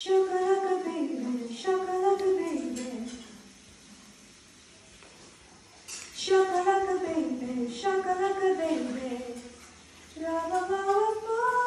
Shakalaka baby, shakalaka baby. Shakalaka baby, shakalaka baby. La la la la la.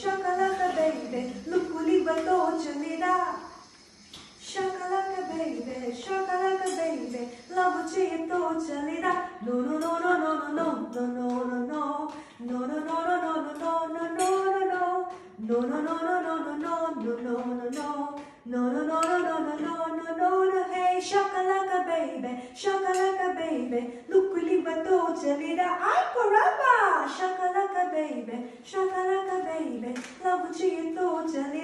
Shakalaka baby, lucruri bătoci da. Shakalaka baby, shakalaka baby, la voce e tot. No, no, no, no, no, no, no, no, no, no, no. No, no, no, no, no, no, no, no, no, no, hey, shakalaka baby, shakalaka baby, look really what Jalida, I caramba, shakalaka baby, shakalaka baby, love what you thought, Jalida.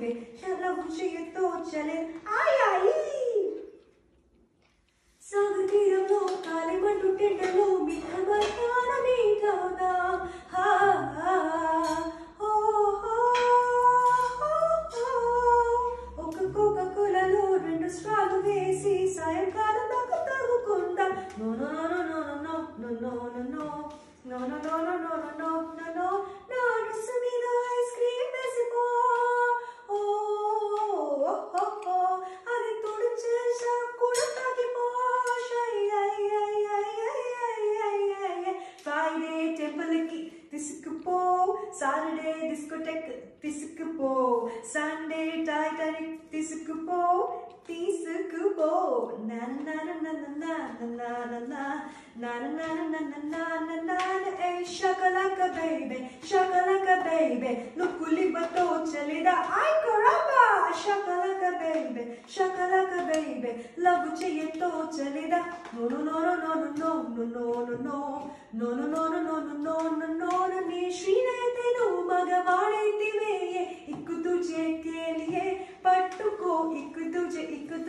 पे चलो मुझे तो चले। आई आई। सब तीर रंगो काले मनु टेंडलो తీసుకుపో సండే టాయ్ టాయ్ తీసుకుపో తీసుకుపో నాన్ననున్న నా నన్నాన శకలా కదాయ శకలా కదాయబె ను కులీ బతు చల్లిదా ఆయ కూడా శకలా కదాయబెకలా కదాయబె లభు చెయ్యతో చల్లిదా నుండు నూరు నోను నో నువ్వును నో ను నోరు నో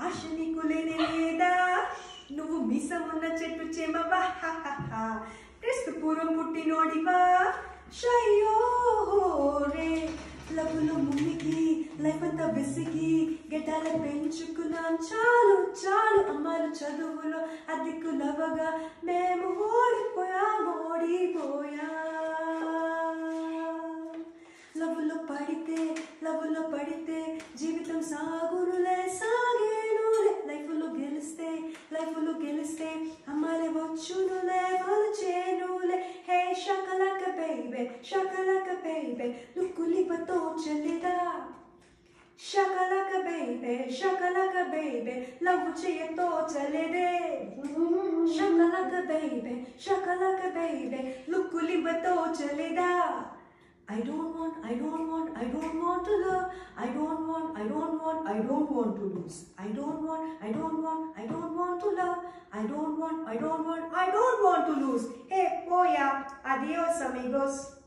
ఆశ నీకు లేనే లేదా నువ్వు మీసమున్న చెట్టు చేమవా? క్రిస్తు పూర్వం పుట్టినోడివా? షయ్యో రే. లవ్లో ముమ్మికి లైఫ్ అంతా బెసికి గెటాల పెంచుకున్నాం. చాలు చాలు అమ్మాయిలు చదువులో అద్దెకు లవగా మేము ఓడిపోయాము. baby, shakalaka baby, lukuli baton chelida. Shakalaka baby, shakalaka baby, lavuchia to chelide. Shakalaka baby, shakalaka baby, lukuli baton chelida. I don't want, I don't want, I don't want to love. I don't want, I don't want, I don't want to lose. I don't want, I don't want, I don't want to love. I don't want, I don't want, I don't want to lose. Adiós amigos.